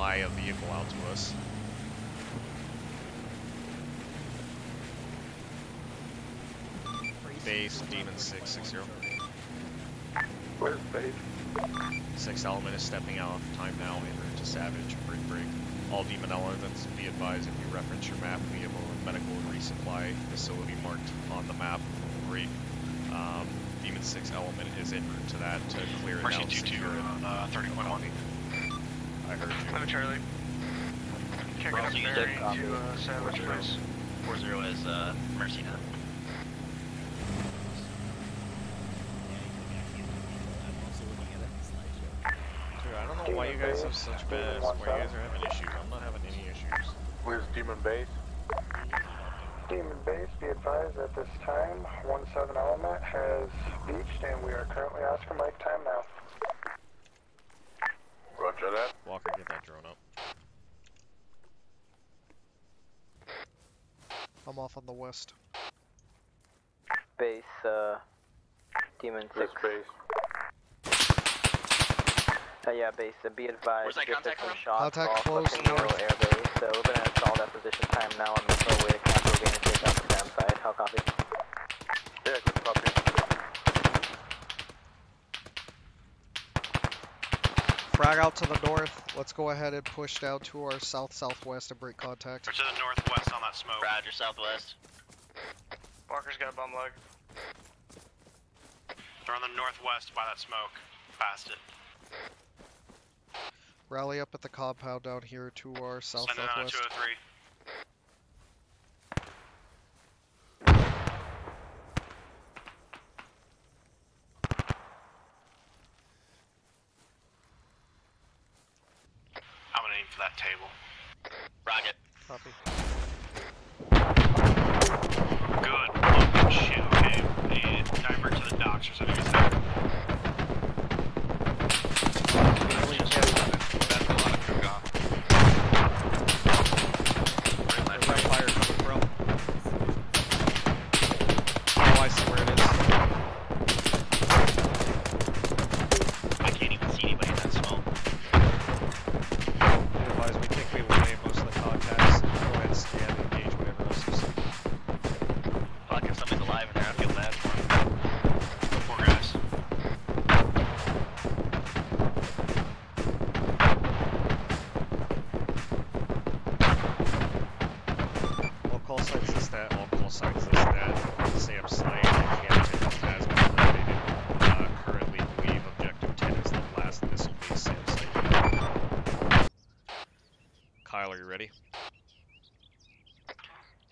fly a vehicle out to us. Base, Demon 660. Where's base? Six element is stepping out. Of time now, en route to Savage, break break. All demon elements, be advised if you reference your map, we have a medical resupply facility marked on the map. Great. Um, demon 6 element is en route to that to clear it Mercy out, 2-2 secure it. on uh, 30.1. I heard you. Hello, Charlie. Can't get We're up also using, Mary um, to uh, Savage, please. 4-0 is uh, Mercy now. Dude, I don't know why you guys have such bad, why you guys are having issues. I'm not having any issues. Where's Demon Base? Demon Base, be advised at this time, 1-7 element has beached and we are currently Oscar Mike time now. Roger that. Walker, get that drone up. I'm off on the west. Base, uh, Demon 6. Where's base? Uh, yeah, base, uh, be advised. Where's that if contact from? shots Contact off close Looking north. Air Base, uh, we're gonna install that position time now on missile way to capital gain and take out the SAM site. How copy? Yeah, good copy. Frag out to the north. Let's go ahead and push down to our south-southwest and break contact. Or to the northwest on that smoke. Roger, southwest. Walker's got a bum leg. They're on the northwest by that smoke. Past it. Rally up at the compound down here to our Send it on south-southwest. 203. I'm gonna aim for that table. Rocket. Copy. Good. Oh, shit, okay. The divert to the docks or something. Is that? That's a lot of cook-off. Where's that fire coming from? Oh, I see where it is. I can't even see anybody in that smoke. Be advised, we think we eliminated most of the contacts. Go ahead and scan and engage whatever else you see. Fuck, if somebody's alive in there, I feel bad for them. Poor guys. All call signs is that, all call signs that. Sam Snipe and has been eliminated. Uh, currently believe objective 10 is the last missile base Sam site. Kyle, are you ready?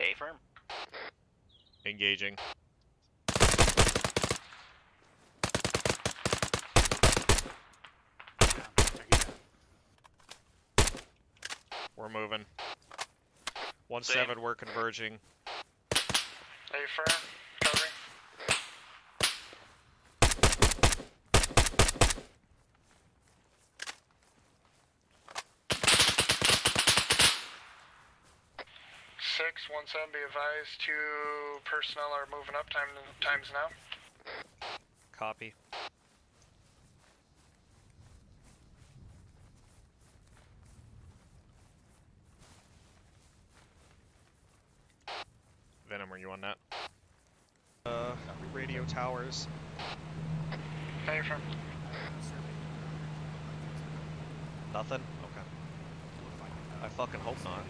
A firm. Engaging. We're moving. One Same. seven, we're converging. Firm? Covering? Six, one seven, be advised, two personnel are moving up time, times now. Copy. Venom, are you on that? Radio towers. You firm? Nothing? Okay. I fucking hope not.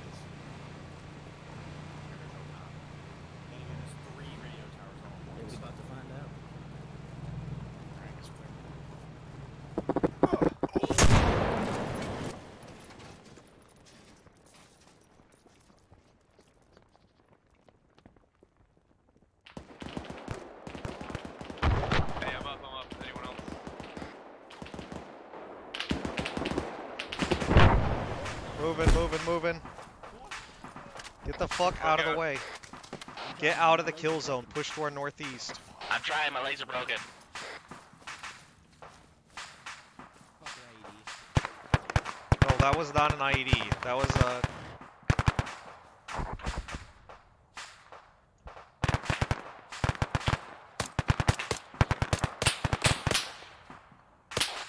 Hey, I'm up, I'm up. Anyone else? Moving, moving, moving. Get the fuck out of the way. Get out of the kill zone. Push to our northeast. I'm trying, my legs are broken. No, that was not an IED. That was a.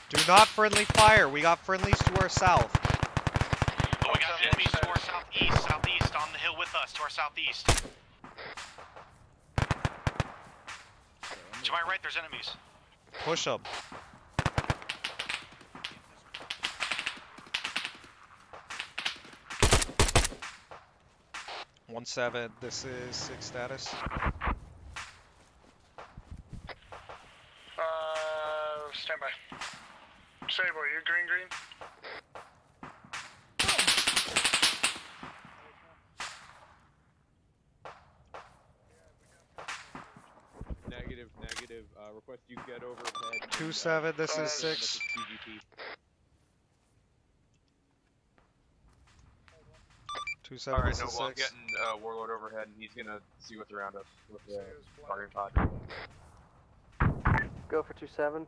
Do not friendly fire. We got friendlies to our south. Enemies to our southeast, southeast, on the hill with us, to our southeast. To my right, there's enemies. Push up. One seven. This is six status. Uh, stand by. Sable, you green green? Negative, negative. Uh, request you get overhead. Two and, uh, seven. This uh, is six. Two seven. Alright, This no, is well, I'm getting uh, Warlord overhead, and he's gonna see what's around us with the target pod. Go for 2-7.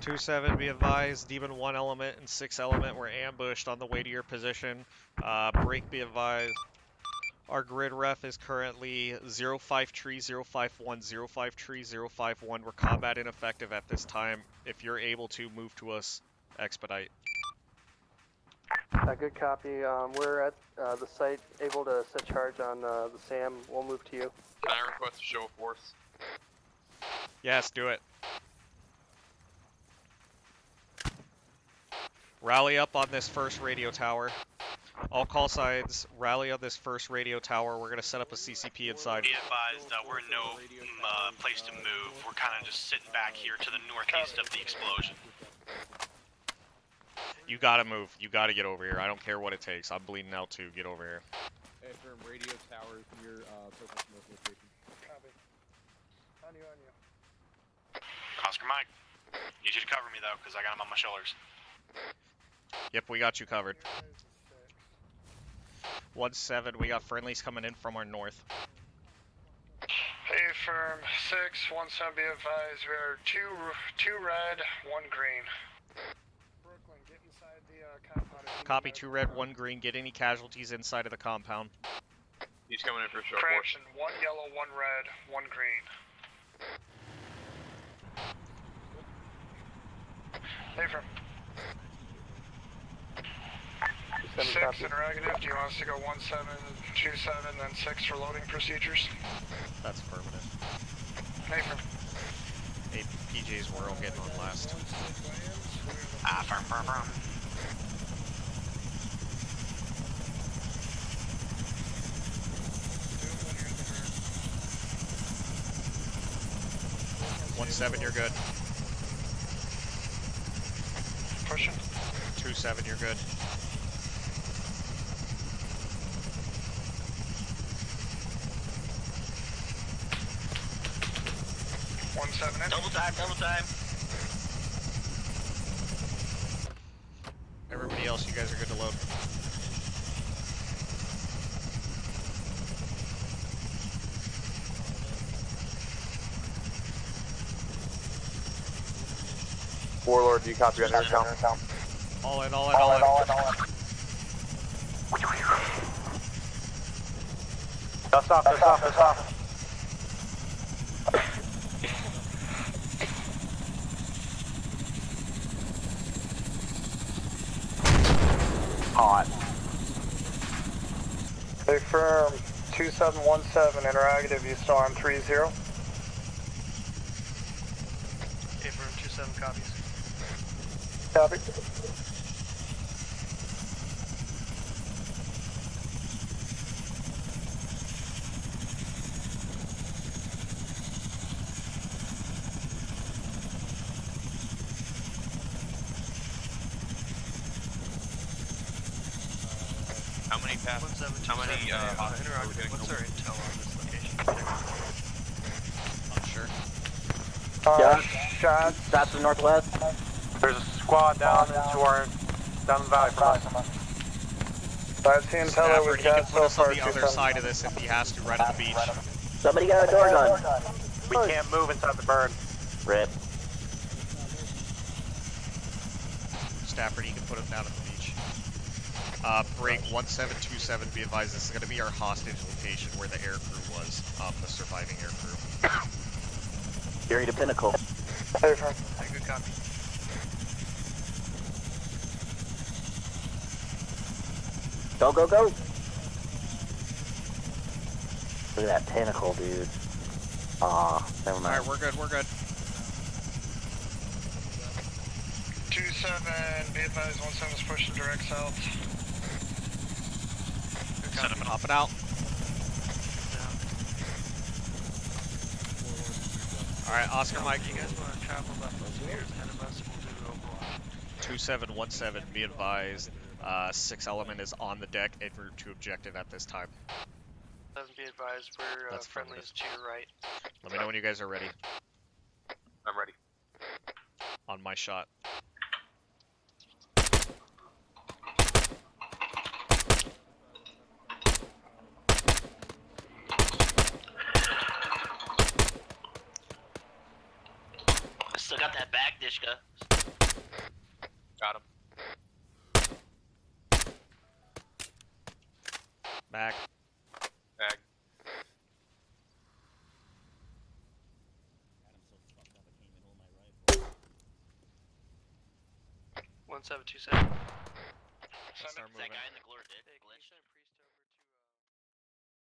Two seven. Be advised. Demon one element and six element were ambushed on the way to your position. Uh, break. Be advised. Our grid ref is currently 05 tree 051 05 tree 051. We're combat ineffective at this time. If you're able to move to us, expedite. Uh, good copy. Um, we're at uh, the site, able to set charge on uh, the SAM. We'll move to you. Can I request a show of force? Yes, do it. Rally up on this first radio tower. All call signs, rally on this first radio tower. We're gonna set up a CCP inside. Be advised, uh, we're in no mm, uh, place to move. We're kind of just sitting back here to the northeast of the explosion. You gotta move. You gotta get over here. I don't care what it takes. I'm bleeding out too. Get over here. Affirm radio towers near uh, Purple Smoke location. Copy. On you, on you. Oscar Mike, need you to cover me though, because I got him on my shoulders. Yep, we got you covered. One seven. We got friendlies coming in from our north. Hey, firm six one seven. Be advised, we are two two red, one green. Brooklyn, get inside the uh, compound. Copy two red, one green. Get any casualties inside of the compound. He's coming in for a show of force. Correction, one yellow, one red, one green. Hey, firm. 2-7 Six copy. interrogative. Do you want us to go one seven, two seven, then six for loading procedures? That's affirmative. Hey, firm. Hey, PJs were all getting on last. Ah, firm, firm, firm. One seven, you're good. Pushing. Two seven, you're good. One seven in. Double time, double time. Everybody else, you guys are good to load. Warlord, do you copy on your account? All in, all in, all in. Dust off, dust off, dust off. Hot. Hey, firm. 2717, interrogative. You still on 30? Hey, firm, two seven copies. Copy. Many passes? How many uh, uh, are we interrogative. getting What's over? our intel on this location? Not sure. Uh, Yeah. shots. Shots to the northwest. There's a squad down to our, down the valley from us. That's the intel that Stafford, we've he can got put so us on the other 27. side of this if he has to, right on the beach. Somebody got a door gun. We can't move inside the burn. Rip. Stafford, he can put him down at the beach. Uh, break 1727, be advised, this is going to be our hostage location where the air crew was, um, the surviving air crew. Gary to Pinnacle. Hey, firm. Hey, good copy. Go, go, go! Look at that tentacle, dude. Aw, never mind. Alright, we're good, we're good. Two seven, be advised, one seven is pushing direct south. Set up an Pop it out. Alright, Oscar Mike. You guys want to travel left those spears ahead of us? We'll do overwatch. 2717, be advised. Uh, 6 element is on the deck en route to objective at this time. Doesn't be advised, we're uh, That's friendlies to your right. Let me know when you guys are ready. I'm ready. On my shot. Got that back, Dishka. Got him. Back. Bag. One seven two seven. That guy in the glitch. glitch.